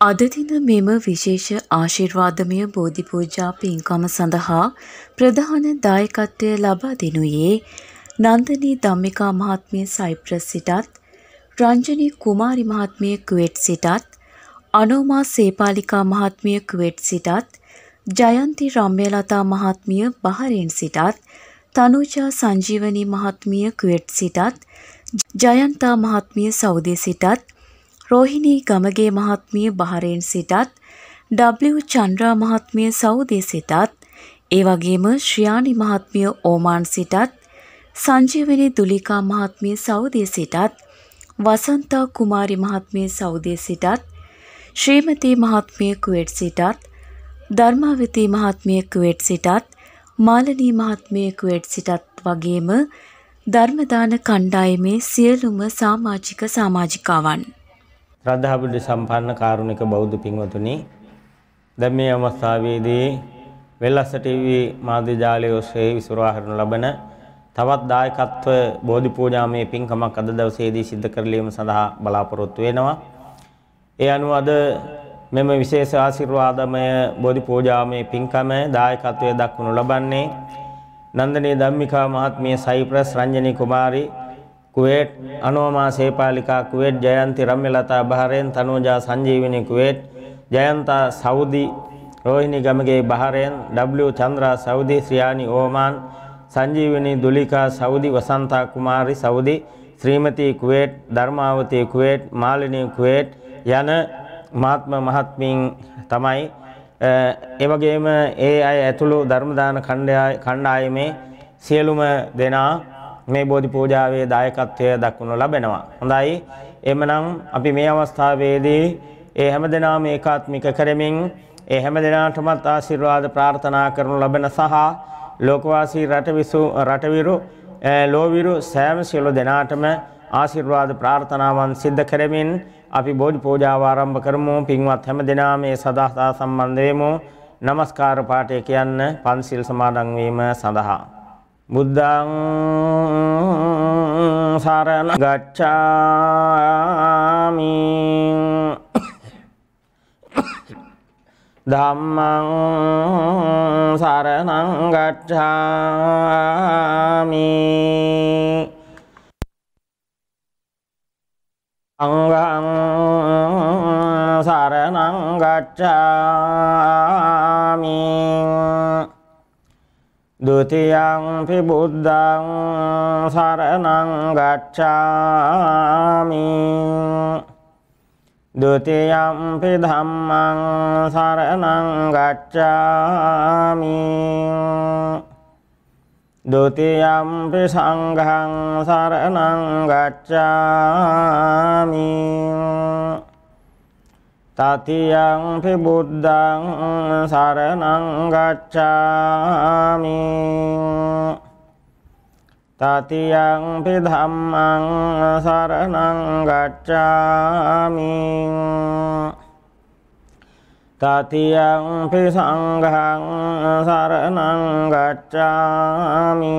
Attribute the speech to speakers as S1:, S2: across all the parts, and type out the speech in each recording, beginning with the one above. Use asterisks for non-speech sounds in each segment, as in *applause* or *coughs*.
S1: අද දින මෙම විශේෂ ආශිර්වාදමය බෝධි පූජා පින්කම සඳහා ප්‍රධාන දායකත්වය ලබා දෙනුයේ නන්දනී ධම්මිකා මහත්මිය සයිප්‍රස් සිටත් රංජනී කුමාරි මහත්මිය කුවේට් සිටත් අනෝමා සේපාලිකා මහත්මිය කුවේට් සිටත් ජයන්ති රම්‍යලතා මහත්මිය බහරෙන් සිටත් තනුජා සංජීවනී මහත්මිය කුවේට් සිටත් ජයන්තා මහත්මිය සෞදේ සිටත් රෝහිණී ගමගේ මහත්මිය බහරෙන් සිටත් W. චන්ද්‍රා මහත්මිය සෞදේ සිටත් ඒ වගේම ශ්‍රියානි මහත්මිය ඕමාන් සිටත් සංජීවනී දුලිකා මහත්මිය සෞදේ සිටත් වසන්තා කුමාරි මහත්මිය සෞදේ සිටත් ශ්‍රීමතී මහත්මිය කුවේට් සිටත් ධර්මාවතී මහත්මිය කුවේට් සිටත් මාලනී මහත්මිය කුවේට් සිටත් වගේම ධර්මදාන කණ්ඩායමේ සියලුම සමාජික සමාජිකාවන්.
S2: ශ්‍රද්ධා බුද්ධ සම්පන්න කාරුණික බෞද්ධ පින්වතුනි දැන් මේ අවස්ථාවේදී වෙල්ලස්ස ටීවී මාධ්‍ය ජාලය ඔස්සේ විසුරවා කරනු ලබන තවත් දායකත්ව බෝධි පූජාමය පින්කමක් අද දවසේදී සිද්ධ කරලීම සඳහා බලාපොරොත්තු වෙනවා. ඒ අනුව අද මෙම විශේෂ ආශිර්වාදමය බෝධි පූජාමය පින්කම දායකත්වයේ දක්වනු ලබන්නේ නන්දනී ධම්මිකා මහත්මිය Cyprus Ranjani Kumari Kuwait Anoma Sepalika Kuwait Jayanthi Ramyalatha Bahrain Thanoja Sanjeewani Kuwait Jayantha Saudi Rohini Gamage Bahrain W. Chandra Saudi Sriyani Oman Sanjeewani Dulika Saudi Wasantha Kumari Saudi Srimathi Kuwait Dharmawathi Kuwait Malini Kuwait යන මහත්ම මහත්මින් තමයි ඒ වගේම ඒ අය ඇතුළු ධර්මදාන කණ්ඩායමේ සියලුම දෙනා මේ බෝධි පූජාවේ දායකත්වය දක්වනු ලබෙනවා. හොඳයි. එමනම් අපි මේ අවස්ථාවේදී ඒ හැම දෙනාම ඒකාත්මික කරමින් ඒ හැම දෙනාටමත් ආශිර්වාද ප්‍රාර්ථනා කරනු ලබන සහ ලෝකවාසී රටවිසු රටවිරු ලෝවිරු සෑම සියලු දෙනාටම ආශිර්වාද ප්‍රාර්ථනාවන් සිද්ධ කරමින් අපි බෝධි පූජාව ආරම්භ කරමු. පින්වත් හැම දෙනාම මේ සදාස්ථා සම්බන්ධ වෙමු. নমස්කාර පාඨය කියන්න පන්සිල් සමාදන් වීම සඳහා බුද්ධං සරණ ගච්ඡාමි. ධම්මං සරණං ගච්ඡාමි. අංගං සරණං ගච්ඡාමි. ဒုတိယံဖိဗုဒ္ဓံသရဏံဂัจฉာမိဒုတိယံဖိဓမ္မံသရဏံဂัจฉာမိဒုတိယံဖိသံဃံသရဏံဂัจฉာမိ තතියං බුද්ධං සරණං ගච්ඡාමි। තතියං ධම්මං සරණං ගච්ඡාමි। තතියං සංඝං සරණං ගච්ඡාමි।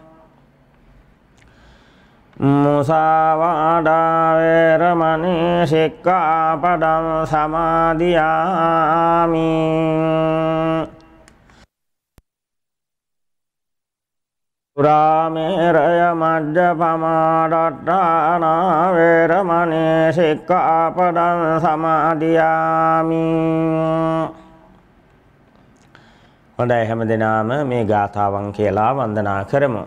S2: මුසාවාඩා වේරමණී සික්ඛාපදං සමාදියාමි. පුරාමේරය මජ්ජපමාඩට්ඨාන වේරමණී සික්ඛාපදං සමාදියාමි. හොඳයි හැමදෙනාම මේ ගාථාවන් කියලා වන්දනා කරමු.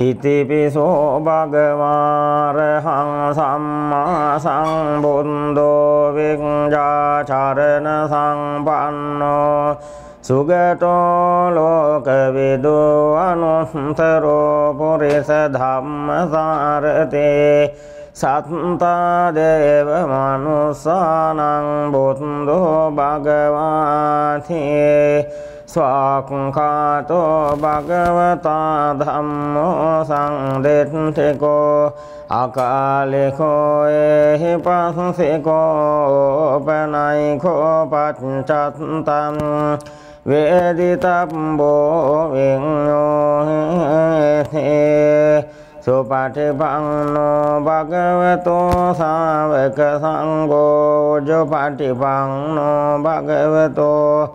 S2: ඉතිපිසෝ භගවාරහං සම්මා සම්බුන්දෝ විඤ්ඤාචරණ සම්පන්නෝ සුගතෝ ලෝකවිදු අනුත්තරෝ පුරිස ධම්මසාරතේ සත්තා දේව මනුස්සානං බුද්ධෝ භගවාති ස්වාක්ඛාතෝ භගවතා ධම්මෝ සංදෙට්ඨිකෝ අකාලෙකෝ එහි පස්සෙකෝ පනයිකෝ පච්චත්තං වේදිතම්බෝ විඤ්ඤෝ සුපටිපන්නෝ භගවතෝ සාවක සංඝෝ ජොපටිපන්නෝ භගවතෝ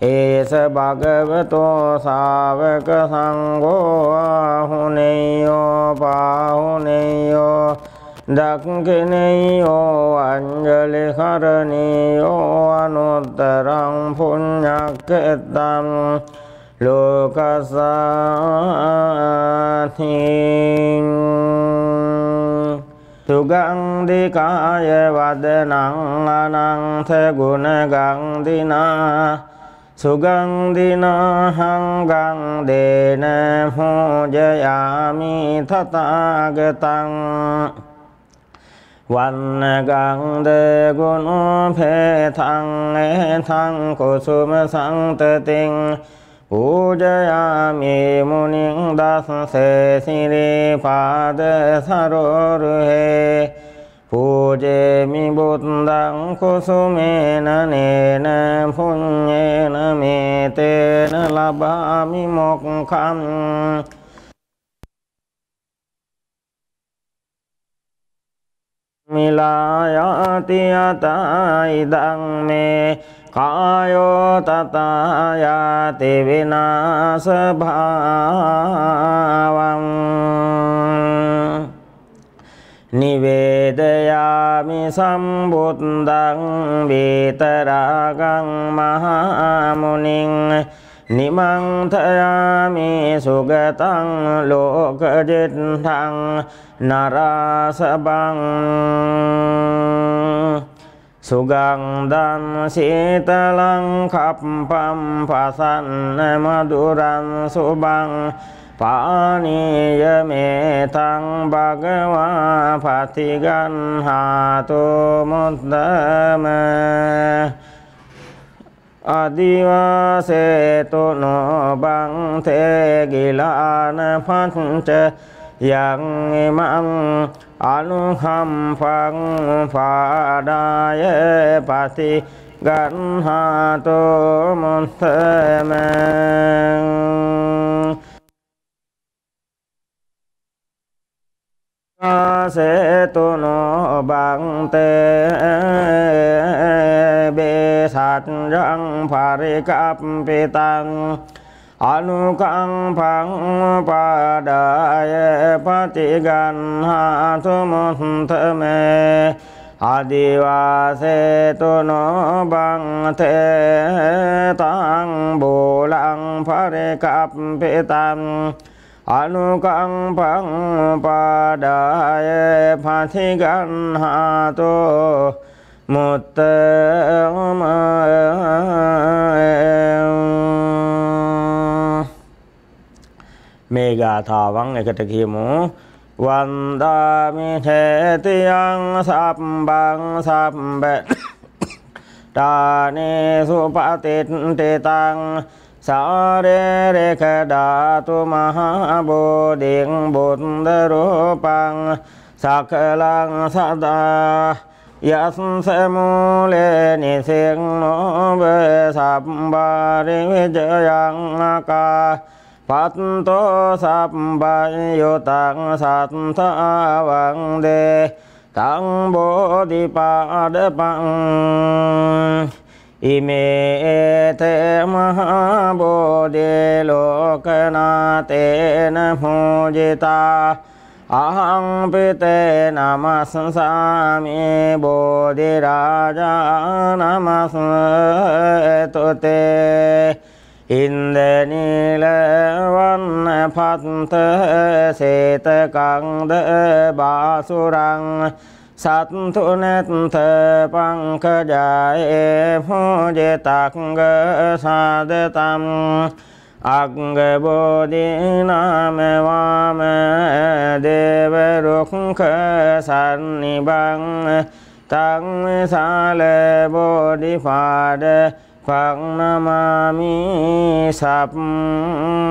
S2: සංඝෝ යදිදං චත්තාරි පුරෙස යුගානි අට්ඨ පුරෙස පුඤ්ජලා ඒස භගවතෝ සාවක සංඝෝ ආහුනේයෝ පාහුනේයෝ දක්ඛිනේයෝ අංජලි කරණේයෝ අනුත්තරං පුඤ්ඤක්කෙත්තං ලෝකසාතින් සුගන්ධිකාය වදනං අනන්ත ගුණගන්ධිනා සුගන්ධිනාහංගං දේන හෝජයාමි තථාගතං වන්නගන්ධ ගුණෝපේතං එතං කුසුම සංතතින් පූජයාමි මුනින් දස්සේ සිරිපාද සරෝරුහේ පූජේමි බුද්දං කුසුමේන නේන පුඤ්ඤේන මේතේන ලබාමි මොක්ඛං මිලායාති අතයිදං මේ කායෝ තතායාති විනාස භාවං නිවේදයාමි සම්බුද්දං වේතරාගං මහාමුනින් නිමන්තයාමි සුගතං ලෝකජෙට්ඨං නරාසබං. සුගන්ධන් සීතලං කප්පම් පසන්න මදුරන් සුබං. පානීය මේතං භගවා පතිගන්හාතු මුද්දම අදිවාසේතු නොබං තේගිලාන පංච යං ඉමං අනුහම්පං පාඩාය පති ගන්හාතෝ මුත්තම ආසේතුනෝ බන්තේ බේසත්ජං පරිකප්පිතං අනුකම්පං පාඩාය පතිගන්හාතු මුත්තමේ අදිවාසේතුනෝ බන්තේ තං බෝලං පරිකප්පිතං අනුකම්පං පාඩාය පතිගන්හාතෝ මුත්තම මේ ගාථාවන් එකට කියමු. වන්දාමි චේතියං සම්බං සම්බ *coughs* ටානේ සුපතිට්ඨිතං සාරේරක ධාතු මහා බෝධින් බුද්ධ රූපං සකලං සදා යස්ස මූලේ නිසින්නෝබ සම්බාරි විජයං අකා පත්තෝ සම්බයොතං සත්තවං දේ තං බෝධිපාදපං ඉමේතේ මහා බෝධි ලෝකනාතේන පූජිතා අහං පිතේ නමස්සාමි බෝධි රාජා නමස්තුතේ ඉන්දනීල වන්න පත්ත සේතකංද බාසුරං සත්තුනැත්ත පංකජයේ පූජතක්ග සාදතම් අග්ගබෝධිනාමවාම දේවරුක්ක සරනිබං තංසාල බෝධිපාඩ පක්නමාමි සම්බදා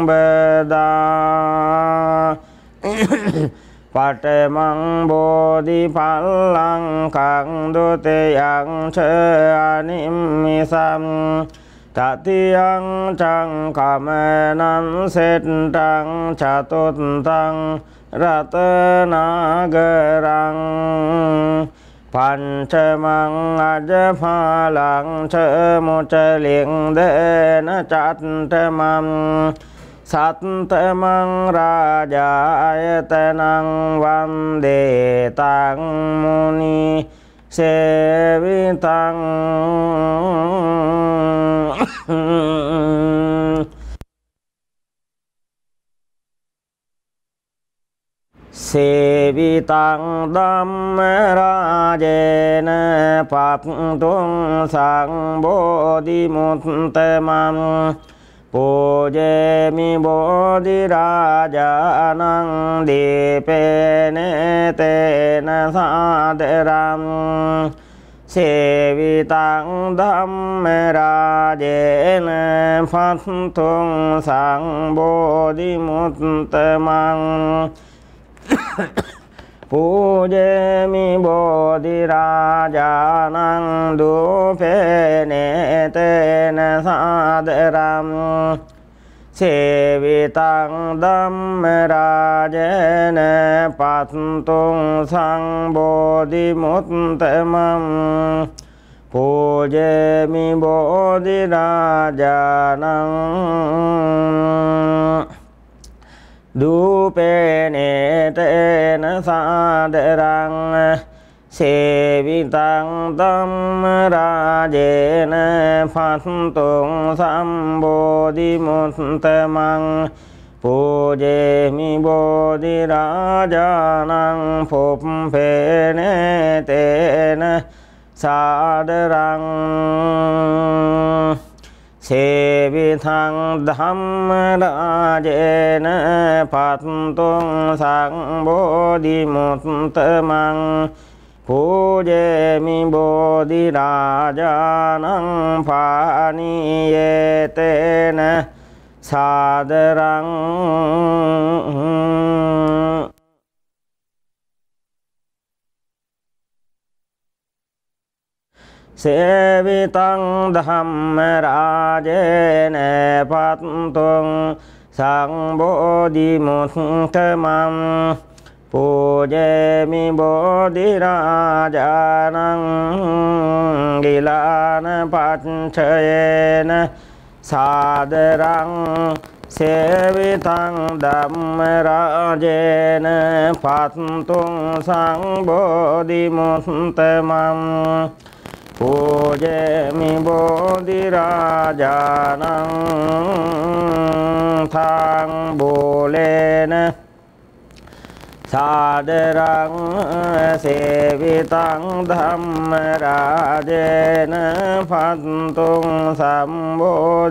S2: පටමං බෝධි පල්ලංකං දුතයං ච අනිම්මිසම් තතියං චංකමනං සෙට්ටං චතුත්තං රතනාගරං පංචමං අජපාලං ච මුචලින් දේන චත්තමං සත්තමං රාජායතනං වන්දේ තං මුනි සේවිතං සේවිතං ධම්මරාජේන පප්තුං සංබෝධිමුත්තමං පූජේමි බෝධිරාජානං දීපේන තේන සාදරං සේවිතං ධම්මරාජේන පත්තුං සංබෝධිමුත්තමං පූජමි බෝධිරාජානං දූපේනේතේන සාදරම්. සේවිතං ධම්මරාජන පත්තුං සංබෝධිමුත්තමං පූජමි බෝධිරාජානං. දූපේනේතේන සාදරං සේවිතං ධම්මරාජේන පත්තුං සම්බෝධිමුත්තමං පූජේමි බෝධිරාජානං පුප්පේනේතේන සාදරං සේවිතං ධම්මරාජේන පත්තුං සංබෝධිමුත්තමං පූජේමි බෝධිරාජානං පානීයේතේන සාදරං සේවිතං ධම්මරාජේන පත්තුං සංබෝධිමුත්තමං පූජේමි බෝධිරාජානං ගිලාන පච්චයේන සාදරං සේවිතං ධම්මරාජේන පත්තුං සංබෝධිමුත්තමං පූජේමි බෝධිරාජානං තං බෝලේන සාදරං සේවිතං ධම්මරාජේන පත්තුං සම්බෝධිමුත්තමං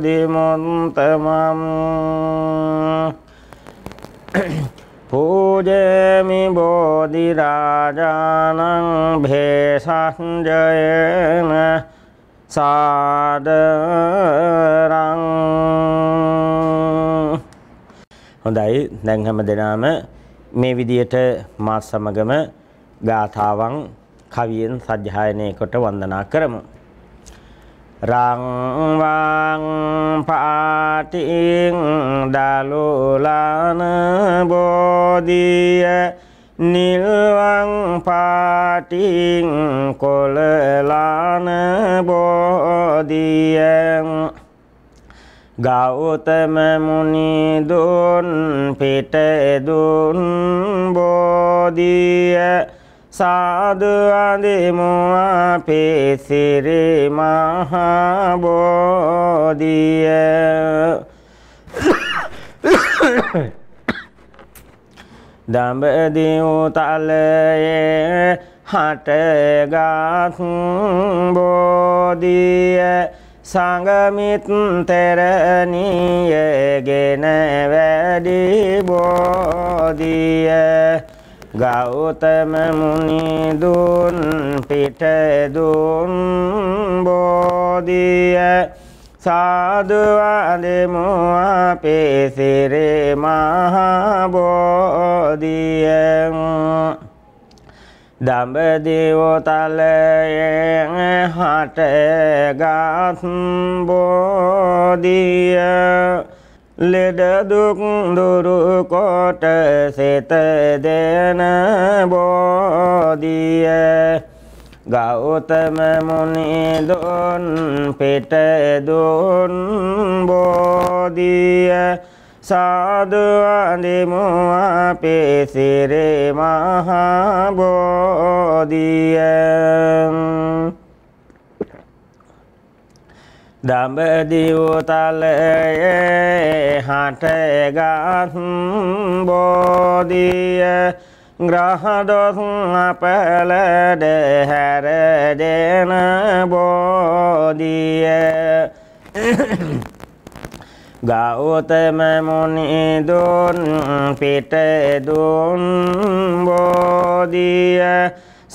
S2: පූජේමි බෝධිරාජානං භේසංජයන සාදරං හොඳයි. දැන් හැම දෙනාම මේ විදියට මාත් සමගම ගාථාවන් කවියෙන් සජ්ජායනය කොට වන්දනා කරමු. රංවං පාටිං දලුලාන බෝධිය නිල්වං පාටිං කොලලාන බෝධියෙන් ගෞතම මුනි දුන් පිට දුන් බෝධිය සාදු අඳිමු අපේ සිරි මහා බෝධිය දඹදිව් තලයේ හටගත් බෝධිය සංගමිත් තෙරණියගෙන වැඩි බෝධිය. ගෞතම මුනි දුන් පිට දුන් බෝධිය. සාදු වදමු අපේ සිරි මහා බෝධිය දඹදිව තලයෙන් හටගත් බෝධිය. ලෙඩ දුක් දුරු කොට සිත දෙන බෝධිය. ගෞතම මුනි දුන් පිට දුන් බෝධිය. සාදු අඳිමු අපේ සිරි මහා බෝධිය. දඹදිව තලයේ හටගත් බෝධිය ග්‍රහදොස් අපලද හැර දෙන බෝධිය. ගෞතම මුනි දුන් පිට දුන් බෝධිය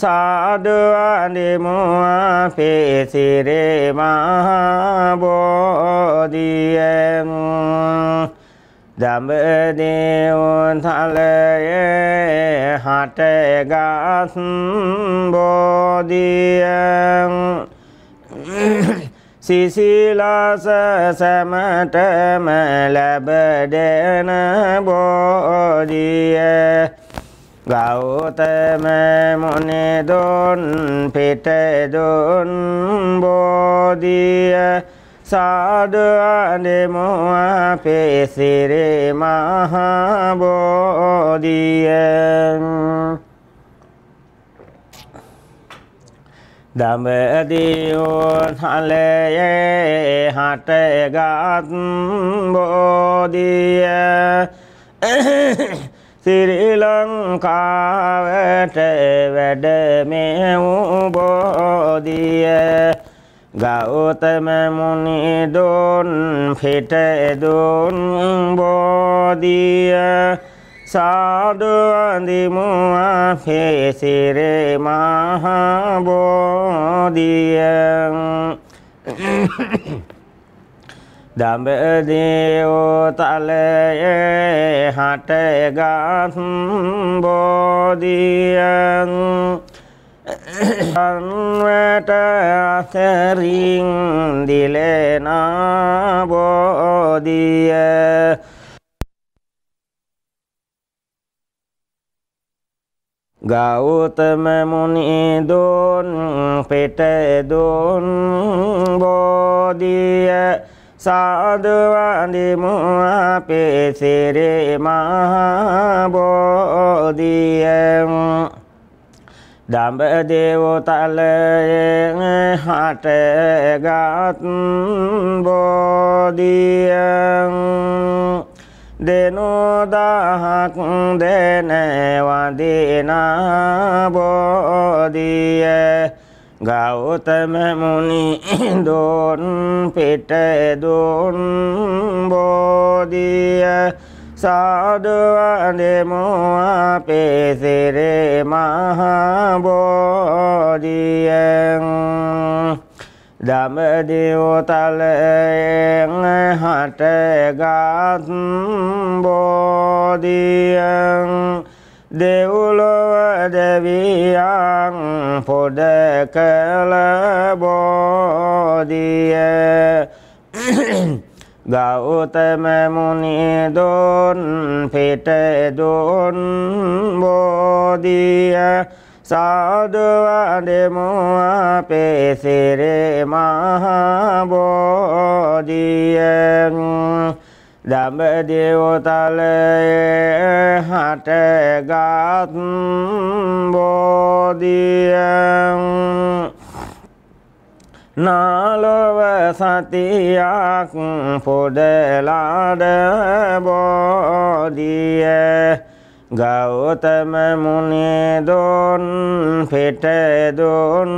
S2: සාදු අඳිමු අපේ සිරි මහා බෝධිය දඹදිව තලයේ හටගත් බෝධිය සිසිලස සැමටම ලැබදෙන බෝධිය ගෞතම මුනි දුන් පිට දුන් බෝධිය සාදු අඳිමු අපේ සිරි මහා බෝධිය. දඹදිව තලයේ හටගත් බෝධිය. සිරි ලංකාවට වැඩමෙවූ බෝධිය ගෞතම මුනි දුන් පිට දුන් බෝධිය. සාදු අඳිමු අපේ සිරි මහා බෝධිය. දඹදිව තලයේ හටගත් බෝධිය අන්වට අසරින් දිලෙන බෝධිය. ගෞතම මුනි දුන් පිට දුන් බෝධිය. සාදු වඳිමු අපේ සිරි මහා බෝධිය දඹදිව තලයෙන් හටගත් බෝධිය දෙනෝදහක් දෙන වදින බෝධිය ගෞතම මුනි දුන් පිට දුන් බෝධිය සාදු වඳිමු අපේ සිරි මහා බෝධිය දඹදිව තලයෙන් හටගත් බෝධිය දෙව්ලොව දෙවියන් පොද කළ බෝධිය. ගෞතම මුනි දුන් පිට දුන් බෝධිය. සාදු වඳිමු අපේ සිරි මහා බෝධිය දඹදිවතලයේ හටගත් බෝධියන් නාලොව සතියක් පොඩලාඩ බෝධිය. ගෞතම මුනිදොන් පෙටදොන්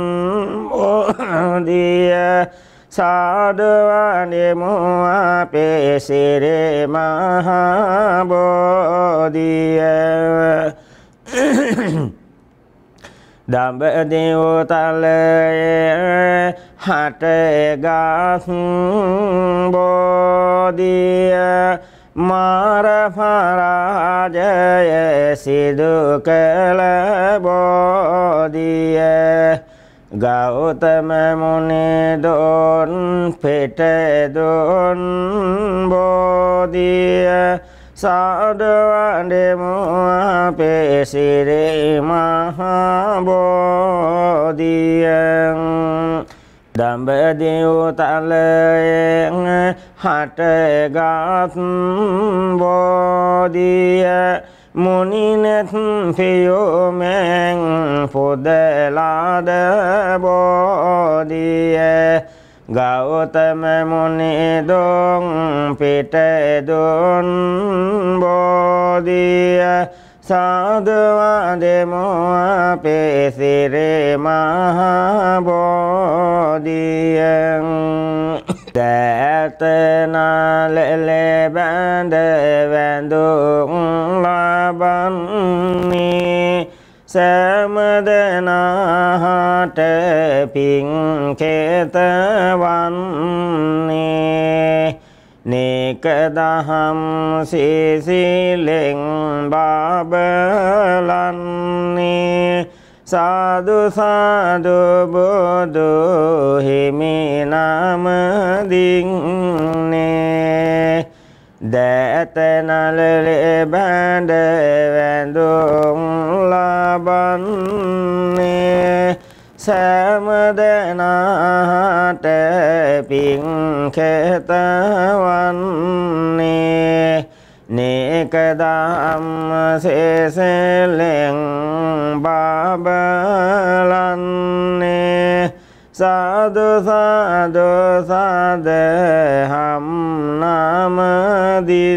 S2: බෝධිය. සාඩවනෙමු අපේ සිරේ මහබෝධිය. දඹදිවතලයේ හටගස් බෝධිය මාර පරාජය සිදු කළ බෝධිය. ගෞතම මුනිදොන් පෙටදොන් බෝධිය සාඩවන්ඩෙමු අපේ සිරේ මහබෝධියෙන් දඹදිවතලයෙන් හටගත් බෝධිය මුනිනෙත් පියෝමෙන් පොදලාද බෝධිය. ගෞතම මුනිදොන් පිටදුන් බෝධිය. සාධවාදෙමු අපේ සිරේ මහබෝධියෙන් දෑතනලෙලෙ බැඳ වැඳුම් ලබන්නේ සෑමදනාහට පින්කෙතවන්නේ නේකදහම් සිසිලෙන් බාබලන්නේ සාදු සාදු බුදු හිමි නමදින්නේ. දෑතනලලේ බැඳ වැඳුම් ලබන්නේ. සෑමදනාට පින්කෙතවන්නේ නේකදම් සේසෙලෙන් බාබලන්නේ. සාදු සාදු සාදහම් නමදින්නේ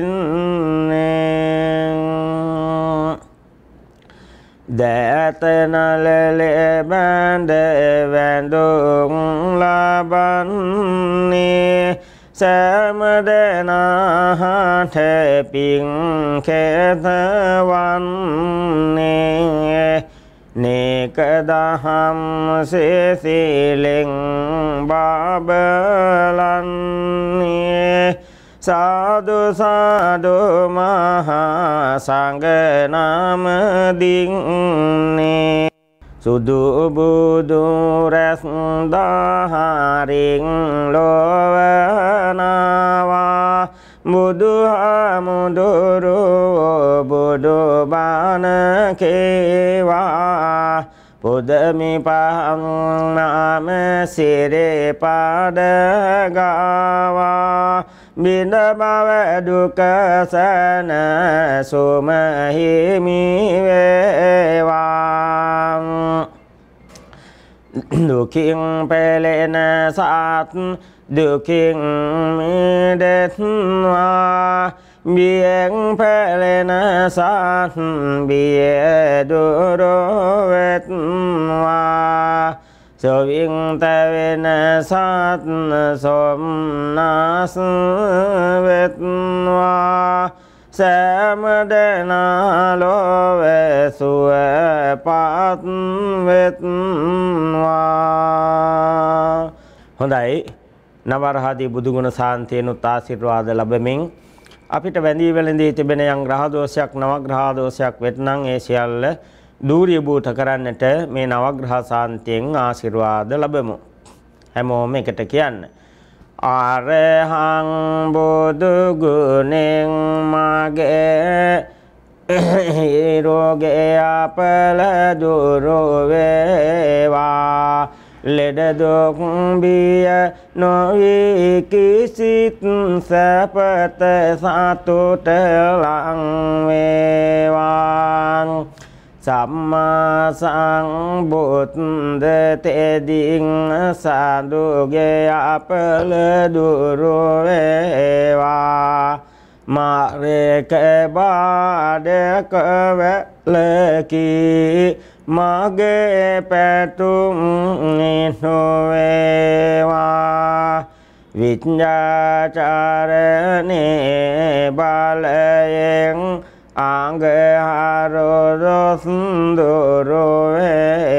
S2: දෑතනලලේ බැඳ වැඳුම් ලබන්නේ. සෑමදනාහට පින්කෙතවන්නේ නේකදහම් සේසිලෙන් බාබලන්නේ. සාදු සාදු මහා සංගනමදින්නේ සුදු බුදු රැස් දහරින් ලොවනවා බුදු හමුදුරු බුදු බණ කේවා පුදමි පහන් නාම සිරේ පඩගවා බිඳ බව දුක සැන සුමහිමි වේවා දුකින් පෙළෙන සත් දුකින් මිදෙත්වා. බියෙන් පෙළෙන සත් බිය දුරවෙත්වා. සොවින් තැවෙන සත් සොම්නස් වෙත්වා සෑම දෙනා ලොව සුව පත් වෙත්වා හොඳයි. නවරහදී බුදුගුණ සාන්තියනුත් ආශිර්වාද ලැබමින් අපිට වැඳී වැළඳී තිබෙන යම් ග්‍රහ දෝෂයක් නව ග්‍රහ දෝෂයක් වෙත්නම් ඒ සියල්ල දූර්යභූත කරන්නට මේ නවග්‍රහ සාන්තියෙන් ආශිර්වාද ලැබමු. හැමෝම එකට කියන්න. ආරහං බුදු ගුණෙන් මගේ රෝගේ අපල දුරු වේවා. ලෙඩදුක් බිය නොවී කිසිත් සැපත සතුට ලංවේවාන් සම්මා සංබුද්ධ තෙදින් සාදුගේ අපල දුරු වේවා මාරේක බාඩක වැලකී මගේ පැතුම් නොවේවා විඤ්ඤාචාරණේ බලයෙන් අංග හරොදොස් දුරවේවා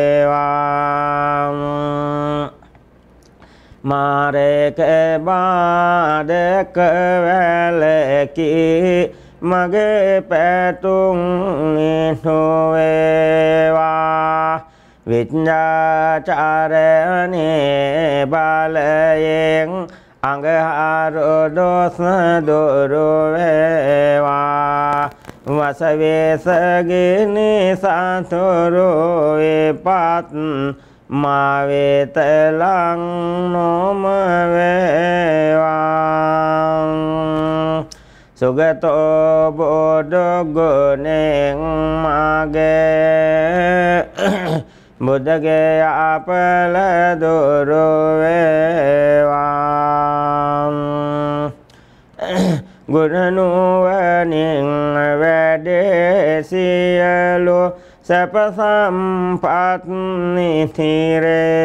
S2: මාරේක බාඩක වැලකී මගේ පැතුම් නොවේවා විඤ්ඤාචාරණේ බලයෙන් අඟහරොදොස් දුරවේවා වසවේසගිනි සතුරු විපත් මාවේතලං නොමවේවා සුගතෝ බෝඩගුණෙන් මගේ බුද්ධගේ අපල දුරුවේවා ගුණනුවනින් වැඩේ සියලු සැප සම්පත් නිතිරේවා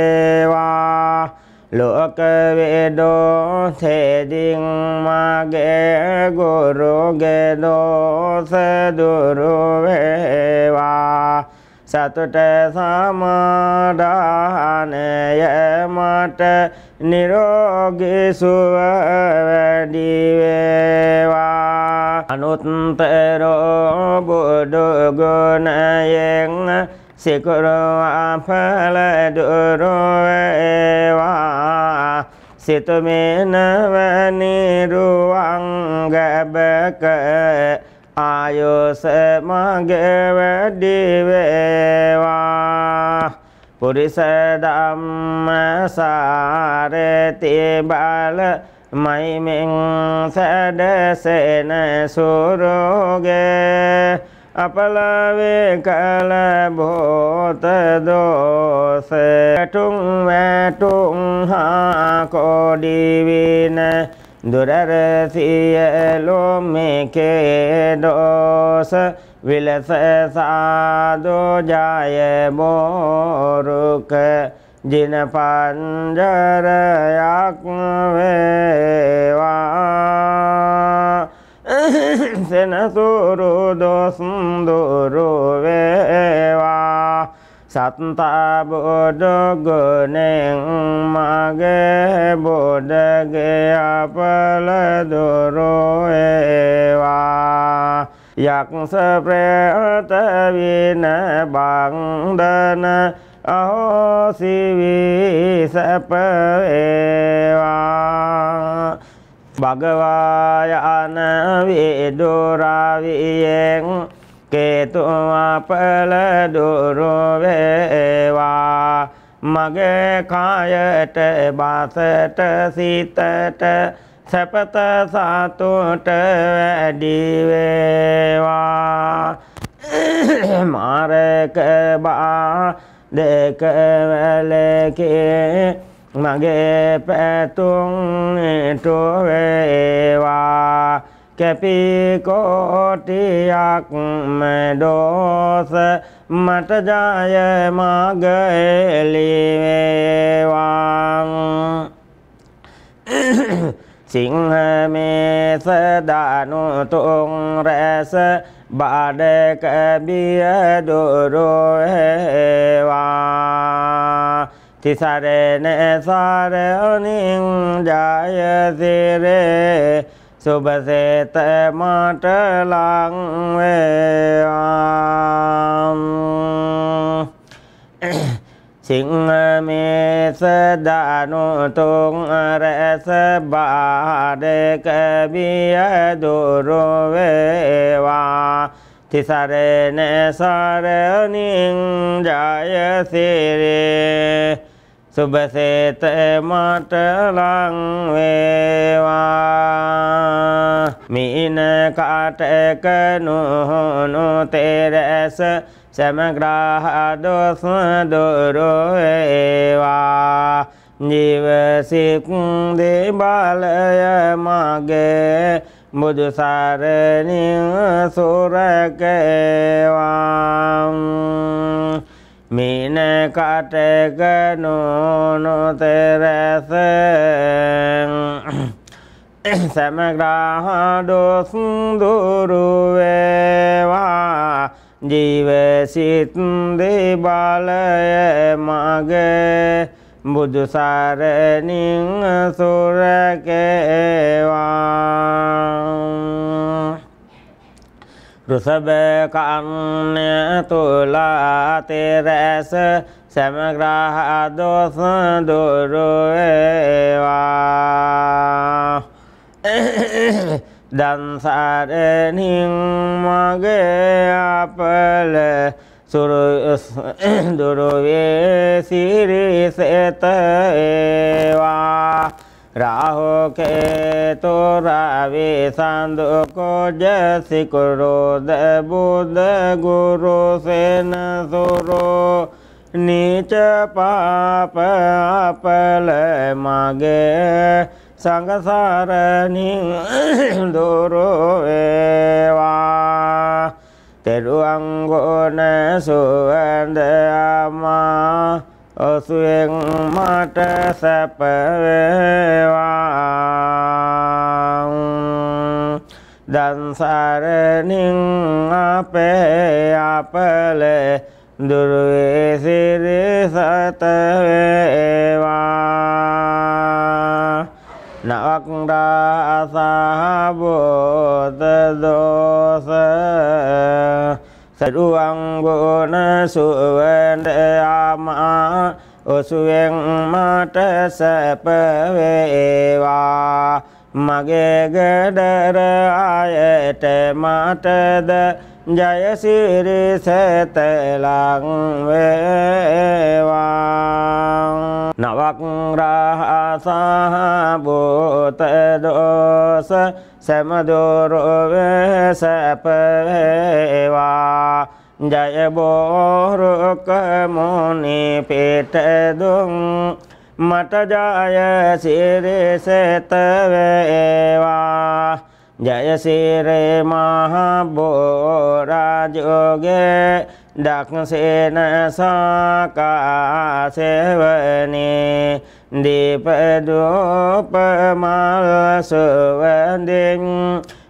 S2: ලෝක වේදෝ තෙදින් මගේ ගුරුගේ දෝස දුරු වේවා සතුට සමාදානය මට නිරෝගී සුව වැඩි වේවා අනුත්තරෝ බුදු ගුණයෙන් සිකුරු අපල දුරු වේවා සිතුමිනවනි රුවන් ගැබක ආයුස මගේ වැඩි වේවා පුරිස ධම්ම සාරති බල මයිමෙන් සැඩසෙන සුරෝගේ අපලවේ කල බෝත දෝස. වැටුම් වැටුම් හා කොඩිවින දුරර සියලු මේකේ දෝස විලස සාදෝ ජය බෝරුක ජින පංජරයක් වේවා සෙනසුරු දොස්දුරු වේවා සත්තා බොඩගුණෙන් මගේ බොඩගේ අපල දුරුවේවා. යක්ස ප්‍රේත වින බංදන අහෝසිවී සැපවේවා භගවායන විදුරාවියෙන් කේතුවපල දුරුවේවා මගේ කායට බසට සිතට සැපත සතුට වැඩිවේවා. *coughs* මාරක බා දෙක වැලකේ මගේ පැතුම් ඉටුවේවා කැපිකෝටියක් මෙඩෝස මට ජය මගඑලිවේවා සිංහමේස දනුතුන් රැස බාඩක බිය දුරුවේවා තිසරණ සාරණින් ජයසිරේ සුභසේත මට ලංවේවා සිංහමේස දනුතුන් රැස බාඩක බිය දුරුවේවා තිසරණ සරණින් ජයසිරේ. සුභසේත මට ලං වේවා මීන කාටක නුහුණු තෙරස සමග්‍රහ දොස් දුරු වේවා. ජීවසික් දෙබලය මගේ බුදු සරණින් සුරකේවා. මීන කටක නොනොතරැස සමග්‍රහ දොස් දුරුවේවා ජීවසිත් දෙබලය මගේ. බුදු සරණින් සුරකේවා. රුසබ කන්නය තුලා තෙරැස සමග්‍රහ දොස් දුරුවේවා දන්සරණින් මගේ අපල දුරුවේ සිරිසෙත ඒවා රාහෝකේ තොරාවේ සඳකෝජ සිකුරෝද බුද්ධ ගුරු සෙන සුරෝ නීච පාප අපල මගේ සංගසාරණින් දුරුවේවා තෙරුවංගෝන සුවන්ද අමා ඔසුවෙන් මට සැපවේවා දන්සරණින් අපේ අපල දුරුවේ සිරි සතවේවා. නවක්රාසහබෝත දෝස සරුවංගෝන සුවන්ඩ ආමා ඔසුවෙන් මට සැපවේවා මගේ ගඩර අයට මටද ජයසිරි සැතලං වේවා නවක් රහසහබෝත දෝස සැමදොරොව සැපවේවා ජය බෝරුක මුනි පිටදුම් මට ජය සිරිසෙතවේවා ජයසිරේ මහබෝරාජෝගේ දක්සේන සාකාසෙවනේ. දීපදෝපමල් සුවඳෙන්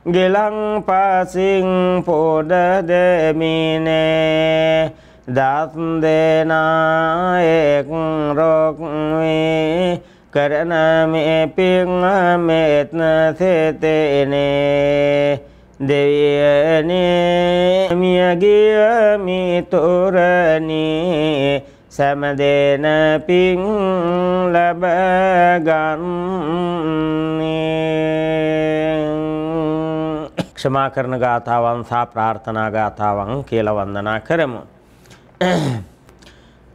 S2: ගිලං පසින් පොඩ දෙමිනේ. දත් දෙනායෙක් රොක්වේ කරන මේ පින් මෙත්න සිතේනේ දෙවියනේ මියගිය මිතුරනී සැමදෙන පින් ලබගන්නේ ක්ෂමා කරන ගාථාවන් සහ ප්‍රාර්ථනා ගාථාවන් කියලා වන්දනා කරමු.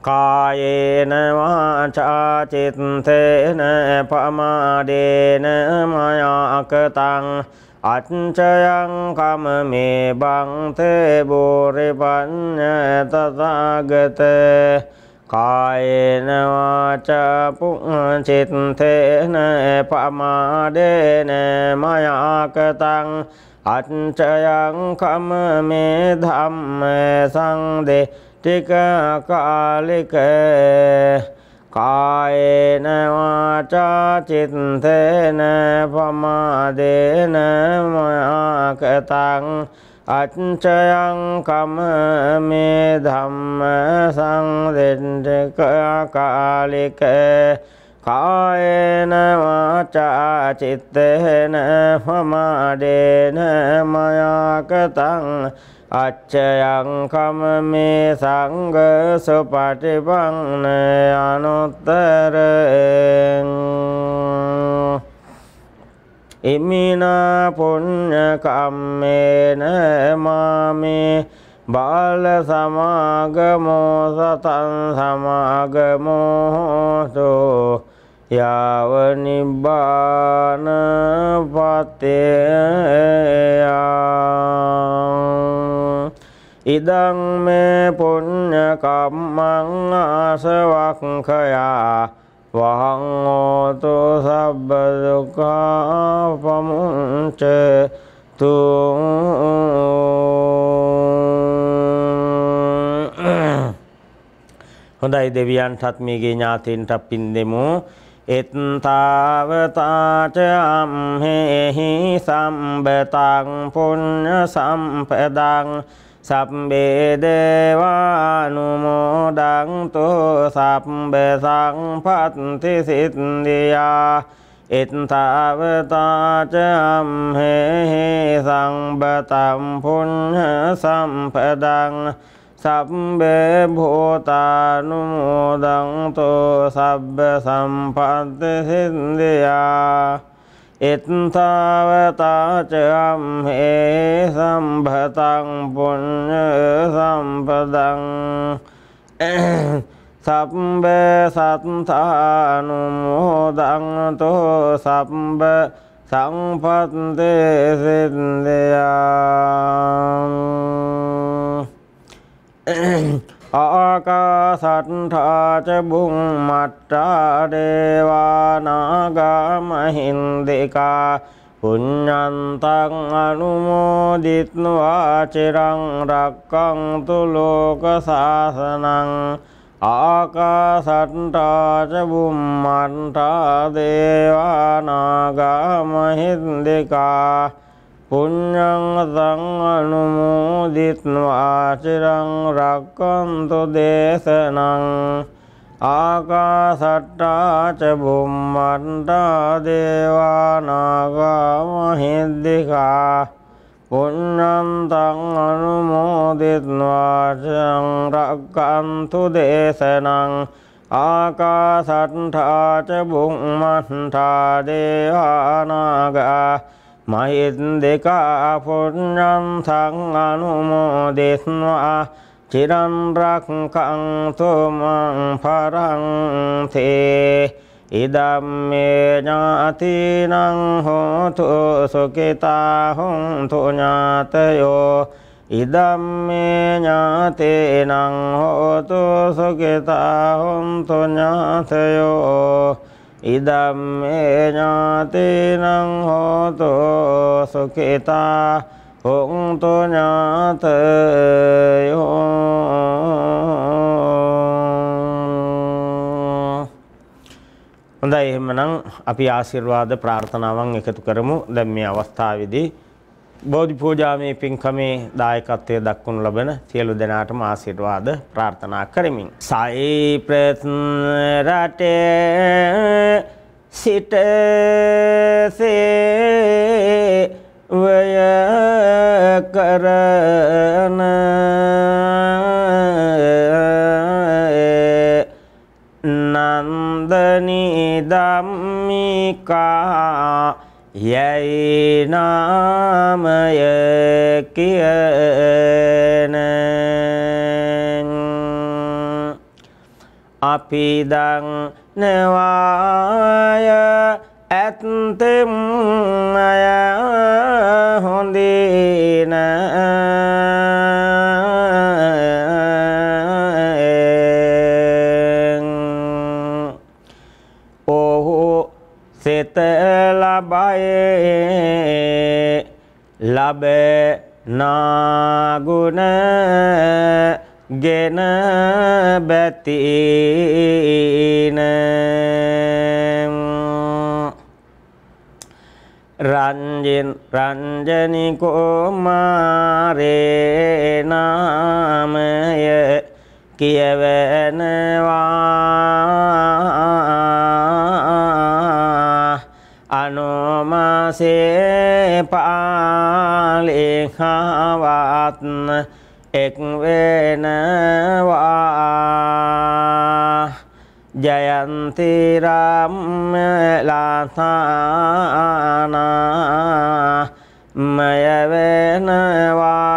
S2: කායේන වාචා චිත්තේන පමාදේන මයාකතං අච්චයං කම මේ බංතේ බෝරි පඤ්ඤ තථාගත කායේන වාචා චිත්තේන පමාදේන මයාකතං අච්චයං කම මේ ධම්ම සංදේ ටික කාලික කායේන වාචා චිත්තේන පමාදේන මයාකතං අච්චයං කම මේ ධම්ම සංදෙන්ටක කාලික කායේන වාචා චිත්තේන පමාදේන මයාකතං අච්චයං කම මේ සංග සුපටිපන්න අනුත්තර ඉමිනා පුඤ්ඤ කම්මේන මාමේ බාල සමාගමෝ සතන් සමාගමෝහෝතු යාව නිබ්බාන පතේයා. ඉදං මේ පුඤ්ඤ කම්මං ආසවක්ඛයා. වහං ඕතු සබ්බ දුක්ඛා පමුංච තු. *coughs* හොඳයි දෙවියන්ටත් මේගේ ඥාතීන්ටත් පින් දෙමු. එත්තාවතාච අම්හෙහි සම්බතං පුඤ්ඤ සම්පදං සබ්බේ දේවානුමෝදන්තු සබ්බ සංපත්ති සිද්ධියා එත්තාවතාච අම්හෙහි සංබතං පුඤ්ඤ සම්පදං සබ්බේ භූතානුමෝදන්තෝ සබ්බ සම්පත්ති සිද්ධියා එත්තාවතාච අම්හේ සම්භතං පුඤ්ඤ සම්පදං *coughs* සබ්බ සත්තානුමෝදන්තෝ සබ්බ සංපත්ති සිද්ධියා ආකාසට්ඨාච බුම්මට්ටා දේවානාගමහින්දිකා පුඤ්ඤන්තං අනුමෝදිත්වා චිරං රක්කන්තු ලෝක සාසනං ආකාසට්ඨාච බුම්මට්ටා දේවානාගමහින්දිකා පුඤ්ඤං තං අනුමෝදිත්වා චිරං රක්ඛන්තු දේශනං ආකාසට්ටා ච බුම්මට්ටා දේවානාගා මහිද්దికා පුඤ්ඤං තං අනුමෝදිත්වා චිරං රක්ඛන්තු දේශනං ආකාසට්ටා ච බුම්මට්ටා දේවානාගා මහින්දිකා පුඤ්ඤං සං අනුමෝදිත්වා. චිරන් රක්ඛන්තු මං පරන්ති. ඉදම්මේ ඥාතිනං හෝතු සුඛිතා හොන්තු ඥාතයෝ. ඉදම්මේ ඥාතේනං හෝතු සුඛිතා හොන්තු ඥාතයෝ. ඉදම්මේ ඥාතිනං හෝතු සුඛිතා හොන්තු ඥාතයෝ හොඳයි. එහෙමනම් අපි ආශිර්වාද ප්‍රාර්ථනාවන් එකතු කරමු. දැන් මේ අවස්ථාවේදී බෝධි පූජාමේ පින්කමේ දායකත්වයේ දක්වනු ලබන සියලු දෙනාටම ආශිර්වාද ප්‍රාර්ථනා කරමින් සයි ප්‍රත්න රටේ සිටසේ වය කරන නන්දනී ධම්මිකා යැයි නාමය කියන අපි දක්නවාය ඇත්තෙම් අය හොඳින. ඔහු ලබයේ ලබ නාගුණ ගෙන බැතින. රංජෙන් රංජනි කුමාරේ නාමය කියවනවා. අනුමාසේ පාලිහාවත් එක් වෙනවා ජයන්තිරම්ලාථානා මය වෙනවා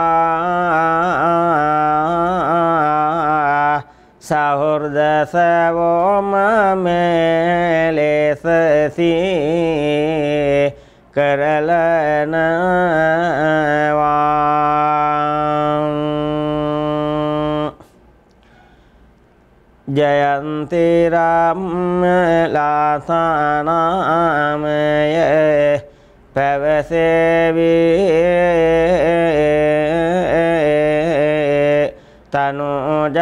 S2: සැවෝම මෙලෙසසී කරලනවා. ජයන්තිරම්ලාසනාමය පැවසේවී. තනුජසංජේවනි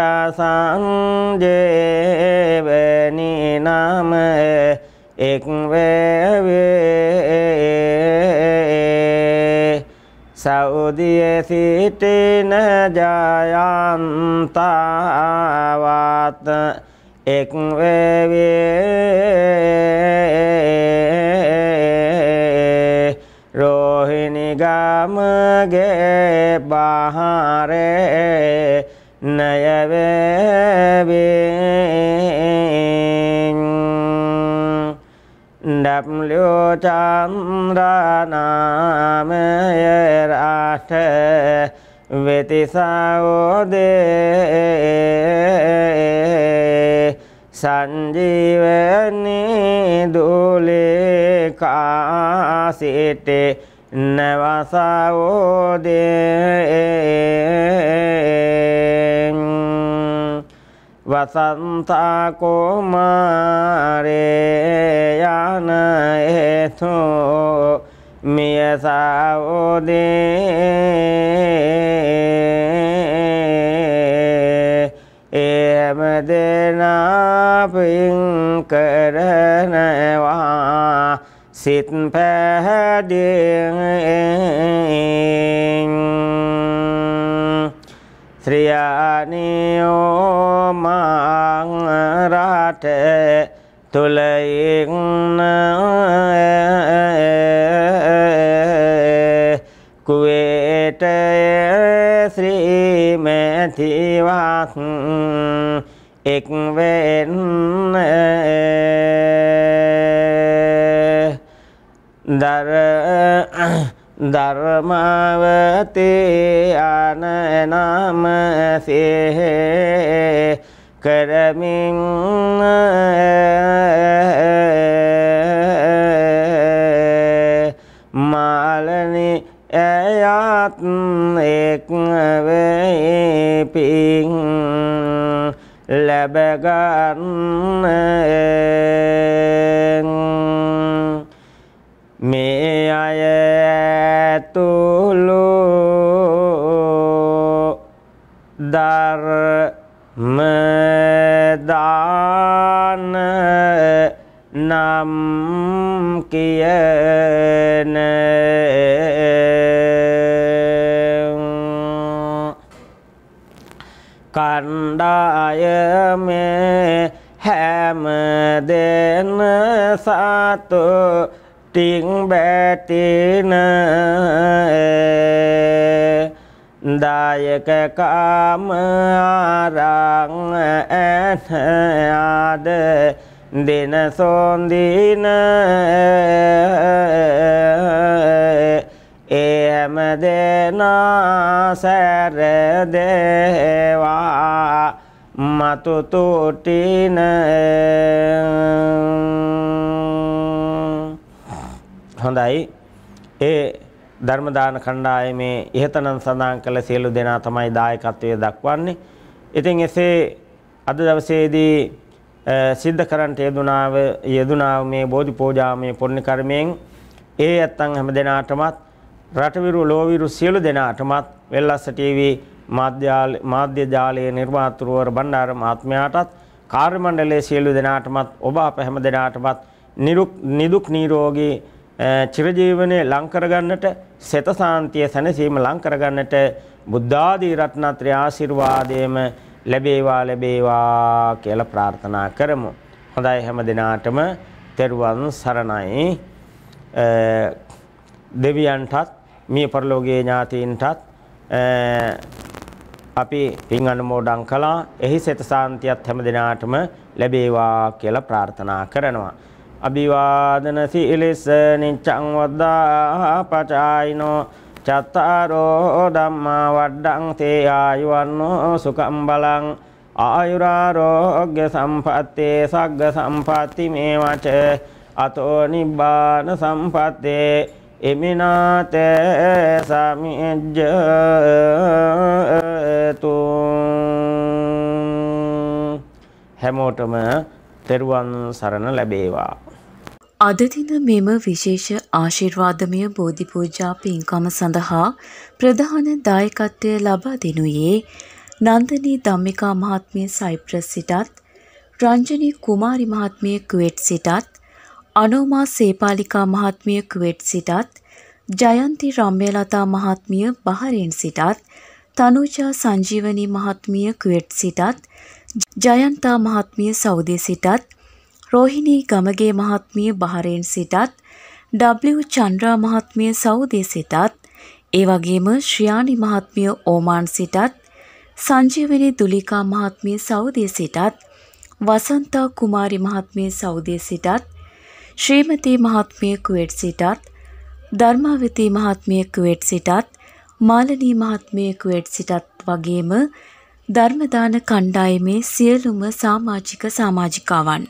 S2: නම එක්වේවේ සෞදිය සිටින ජයන්තාවත් එක්වේවේ රෝහිණි ගමගේ බහරේ නයවේබින් ඩම්ලියෝ චන්ද්‍රනාමය රාට වෙතිසවෝදේ සංජීවනී දුලිකාසිටේ නවසවෝදේ වසන්තා කුමාරේ යන හේතු මියසවෝදේ එම දෙනා පින් කරනවා සිත් පැහැදින් ශ්‍රියානියෝ මංරට තුළඉන්න කුවේට ශ්‍රීමැතිවක් එක්වෙන්න දර ධර්මවතේ අන නම සේහ කරමින් මාලනි ඇයත් එක් වේ පින් ලැබගන්න මේ අය ඇතුළු ධර්මදාන නම් කියන කණ්ඩායමේ හැම දෙන සතු ටිං බැටින දායක කාම ආරං ඇත ආද දින සොන්දින එම දෙනා සැර දේවා මතු තුටින හොඳයි ඒ ධර්මදාන කණ්ඩායමේ ඉහතනම් සඳහන් කළ සියලු දෙනා තමයි දායකත්වය දක්වන්නේ. ඉතින් එසේ අද දවසේදී සිද්ධ කරන්නට යෙදුනාව යෙදුනාව මේ බෝධි පූජාමය පුණ්‍ය කර්මයෙන් ඒ ඇත්තන් හැම දෙනාටමත් රටවිරු ලෝවිරු සියලු දෙනාටමත් වෙල්ලස්ස ටීවී මාධ්‍ය ජාලයේ නිර්මාතෘවර බණ්ඩාර මහත්මයාටත් කාර්ය මණ්ඩලයේ සියලු දෙනාටමත් ඔබ අප හැම දෙනාටමත් නිදුක් නිරෝගී චිරජීවනයේ ලං කරගන්නට සෙත සාන්තිය සැනසීම ලං කරගන්නට බුද්ධාදී රත්නත්‍රය ආශිර්වාදයේම ලැබේවා ලැබේවා කියලා ප්‍රාර්ථනා කරමු. හොඳයි හැම දිනාටම තෙරුවන් සරණයි. දෙවියන්ටත් මිය පරලෝකයේ ඥාතීන්ටත් අපි පින් අනුමෝදන් කළා. එහි සෙත සාන්තියත් හැම දිනාටම ලැබේවා කියලා ප්‍රාර්ථනා කරනවා. අභිවාදන සීලිස නිච්ඡං වද්දා පචායිනෝ චත්තාරෝ ධම්මා වඩ්ඩං තේ ආයුවන්නෝ සුඛම් බලං ආයුරාරෝග්‍ය සම්පත්තේ සග්ග සම්පatti මේවච අතෝ නිබ්බාන සම්පත්තේ එමිනාත සමිජ්ජතු හැමෝටම තෙරුවන් සරණ ලැබේවා.
S1: අද දින මෙම විශේෂ ආශිර්වාදමය බෝධි පූජා පින්කම සඳහා ප්‍රධාන දායකත්වය ලබා දෙනුයේ නන්දනී ධම්මිකා මහත්මිය සයිප්‍රස් සිටත් රංජනී කුමාරි මහත්මිය කුවේට් සිටත් අනෝමා සේපාලිකා මහත්මිය කුවේට් සිටත් ජයන්ති රම්‍යලතා මහත්මිය බහරෙන් සිටත් තනුජා සංජීවනී මහත්මිය කුවේට් සිටත් ජයන්තා මහත්මිය සෞදේ සිටත් රෝහිණී ගමගේ මහත්මිය බහරෙන් සිටත් W. චන්ද්‍රා මහත්මිය සෞදේ සිටත් ඒ වගේම ශ්‍රියානි මහත්මිය ඕමාන් සිටත් සංජීවනී දුලිකා මහත්මිය සෞදේ සිටත් වසන්තා කුමාරි මහත්මිය සෞදේ සිටත් ශ්‍රීමතී මහත්මිය කුවේට් සිටත් ධර්මාවතී මහත්මිය කුවේට් සිටත් මාලනී මහත්මිය කුවේට් සිටත් වගේම ධර්මදාන කණ්ඩායමේ සියලුම සමාජික සමාජිකාවන්